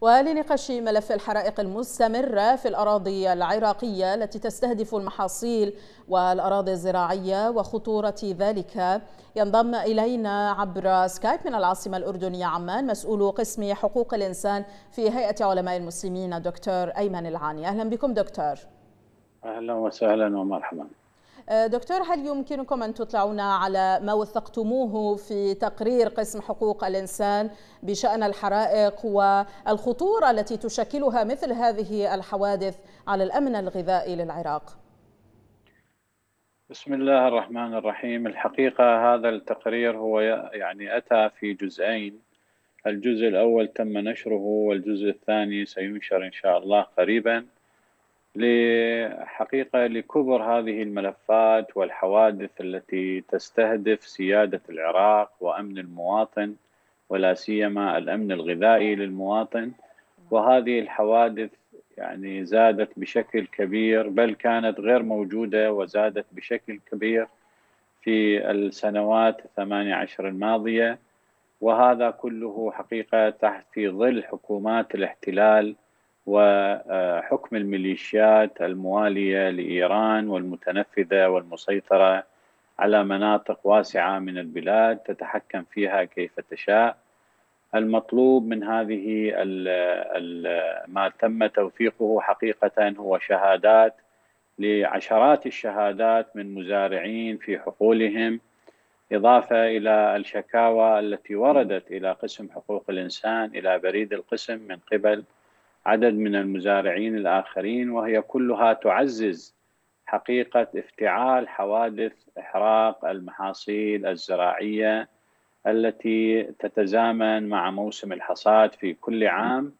ولنقاش ملف الحرائق المستمرة في الأراضي العراقية التي تستهدف المحاصيل والأراضي الزراعية وخطورة ذلك. ينضم إلينا عبر سكايب من العاصمة الأردنية عمان مسؤول قسم حقوق الإنسان في هيئة علماء المسلمين دكتور أيمن العاني. أهلا بكم دكتور. أهلا وسهلا ومرحبا. دكتور هل يمكنكم أن تطلعونا على ما وثقتموه في تقرير قسم حقوق الإنسان بشأن الحرائق والخطورة التي تشكلها مثل هذه الحوادث على الأمن الغذائي للعراق؟ بسم الله الرحمن الرحيم. الحقيقة هذا التقرير هو يعني أتى في جزئين. الجزء الأول تم نشره والجزء الثاني سينشر إن شاء الله قريبا. لحقيقة لكبر هذه الملفات والحوادث التي تستهدف سيادة العراق وأمن المواطن ولا سيما الأمن الغذائي للمواطن. وهذه الحوادث يعني زادت بشكل كبير بل كانت غير موجودة وزادت بشكل كبير في السنوات الثمانية عشر الماضية. وهذا كله حقيقة تحت في ظل حكومات الاحتلال وحكم الميليشيات الموالية لإيران والمتنفذة والمسيطرة على مناطق واسعة من البلاد تتحكم فيها كيف تشاء. المطلوب من هذه ال ال ما تم توثيقه حقيقة هو شهادات لعشرات الشهادات من مزارعين في حقولهم إضافة إلى الشكاوى التي وردت إلى قسم حقوق الإنسان إلى بريد القسم من قبل عدد من المزارعين الآخرين وهي كلها تعزز حقيقة افتعال حوادث إحراق المحاصيل الزراعية التي تتزامن مع موسم الحصاد في كل عام.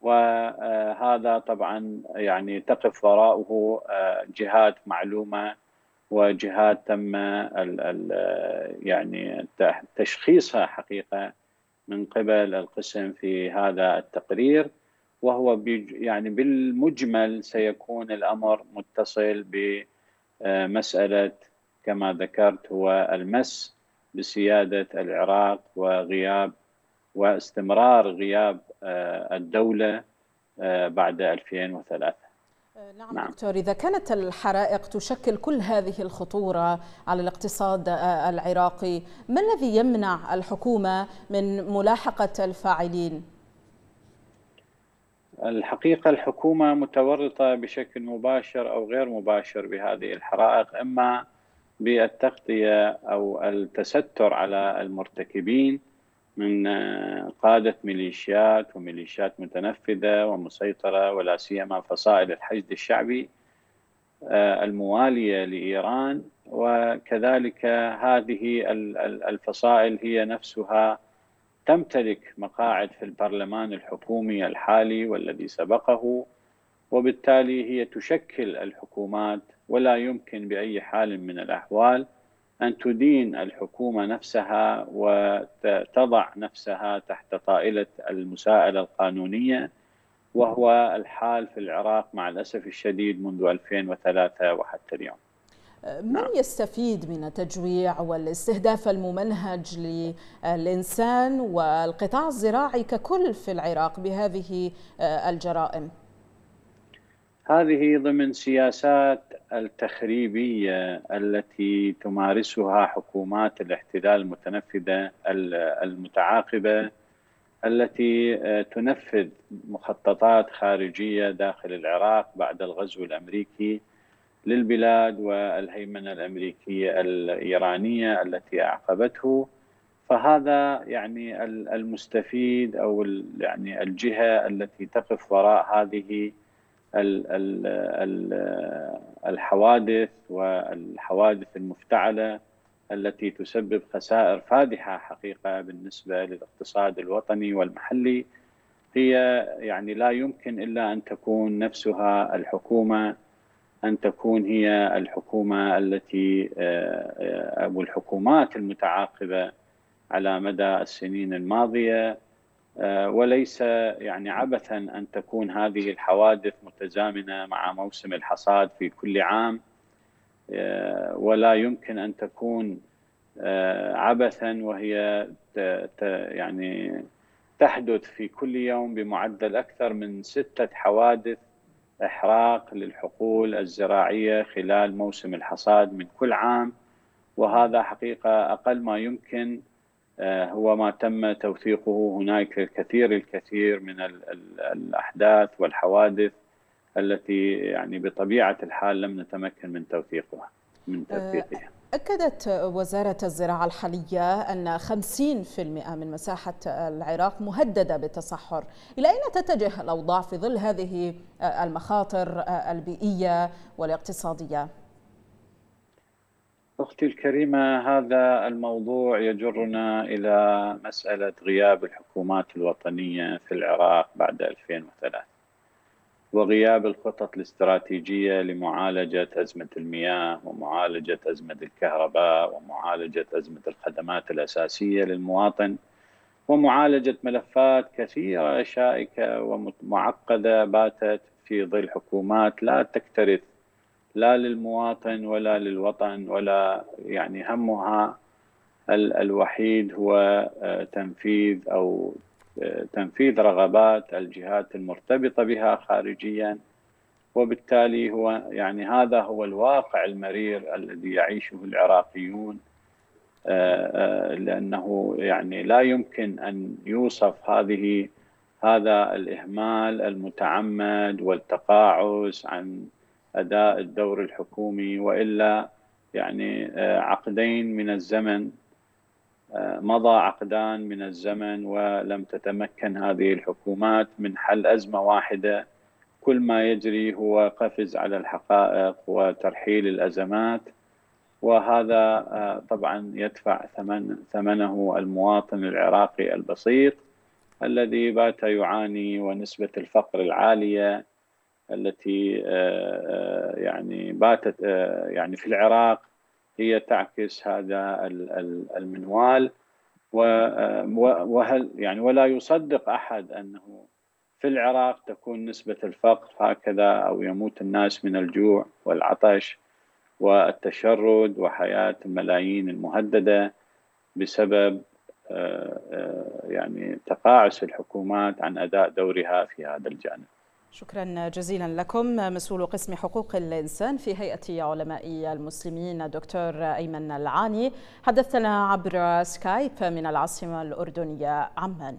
وهذا طبعا يعني تقف وراءه جهات معلومة وجهات تم ال ال يعني تشخيصها حقيقة من قبل القسم في هذا التقرير. وهو يعني بالمجمل سيكون الأمر متصل بمسألة كما ذكرت هو المس بسيادة العراق وغياب واستمرار غياب آه، الدولة آه، بعد 2003 آه، نعم, نعم دكتور إذا كانت الحرائق تشكل كل هذه الخطورة على الاقتصاد العراقي ما الذي يمنع الحكومة من ملاحقة الفاعلين؟ الحقيقة الحكومة متورطة بشكل مباشر أو غير مباشر بهذه الحرائق إما بالتغطية أو التستر على المرتكبين من قادة ميليشيات وميليشيات متنفذة ومسيطرة ولا سيما فصائل الحشد الشعبي آه، الموالية لإيران. وكذلك هذه الفصائل هي نفسها تمتلك مقاعد في البرلمان الحكومي الحالي والذي سبقه وبالتالي هي تشكل الحكومات ولا يمكن بأي حال من الأحوال أن تدين الحكومة نفسها وتضع نفسها تحت طائلة المساءلة القانونية وهو الحال في العراق مع الأسف الشديد منذ 2003 وحتى اليوم. من نعم. يستفيد من التجويع والاستهداف الممنهج للإنسان والقطاع الزراعي ككل في العراق بهذه آه، الجرائم؟ هذه ضمن سياسات التخريبية التي تمارسها حكومات الاحتلال المتنفذة المتعاقبة التي آه، تنفذ مخططات خارجية داخل العراق بعد الغزو الأمريكي للبلاد والهيمنة الأمريكية الإيرانية التي أعقبته. فهذا يعني المستفيد أو يعني الجهة التي تقف وراء هذه الحوادث والحوادث المفتعلة التي تسبب خسائر فادحة حقيقة بالنسبة للاقتصاد الوطني والمحلي. هي يعني لا يمكن إلا أن تكون نفسها الحكومة أن تكون هي الحكومة التي آه، آه، أو الحكومات المتعاقبة على مدى السنين الماضية آه، وليس يعني عبثا أن تكون هذه الحوادث متزامنة مع موسم الحصاد في كل عام ولا يمكن أن تكون عبثا وهي يعني تحدث في كل يوم بمعدل أكثر من ستة حوادث إحراق للحقول الزراعية خلال موسم الحصاد من كل عام وهذا حقيقة أقل ما يمكن آه، هو ما تم توثيقه هناك الكثير الكثير من الأحداث والحوادث التي يعني بطبيعة الحال لم نتمكن من توثيقها من آه، توثيقها. أكدت وزارة الزراعة الحالية أن 50% من مساحة العراق مهددة بالتصحر إلى أين تتجه الأوضاع في ظل هذه المخاطر البيئية والاقتصادية؟ أختي الكريمة هذا الموضوع يجرنا إلى مسألة غياب الحكومات الوطنية في العراق بعد 2003 وغياب الخطط الاستراتيجية لمعالجة أزمة المياه ومعالجة أزمة الكهرباء ومعالجة أزمة الخدمات الأساسية للمواطن ومعالجة ملفات كثيرة شائكة ومعقدة باتت في ظل حكومات لا تكترث لا للمواطن ولا للوطن ولا يعني همها الوحيد هو آه، تنفيذ أو تنفيذ رغبات الجهات المرتبطة بها خارجيا وبالتالي هو يعني هذا هو الواقع المرير الذي يعيشه العراقيون آه، آه، لأنه يعني لا يمكن أن يوصف هذه هذا الإهمال المتعمد والتقاعس عن أداء الدور الحكومي وإلا يعني آه، عقدين من الزمن مضى عقدان من الزمن ولم تتمكن هذه الحكومات من حل أزمة واحدة. كل ما يجري هو قفز على الحقائق وترحيل الأزمات وهذا آه، طبعا يدفع ثمن ثمنه المواطن العراقي البسيط الذي بات يعاني ونسبة الفقر العالية التي آه، آه، يعني باتت يعني في العراق هي تعكس هذا المنوال وهل يعني ولا يصدق أحد أنه في العراق تكون نسبة الفقر هكذا أو يموت الناس من الجوع والعطش والتشرد وحياة الملايين المهددة بسبب آه، آه، يعني تقاعس الحكومات عن أداء دورها في هذا الجانب. شكرا جزيلا لكم. مسؤول قسم حقوق الإنسان في هيئة علماء المسلمين دكتور أيمن العاني. حدثنا عبر سكايب من العاصمة الأردنية عمان.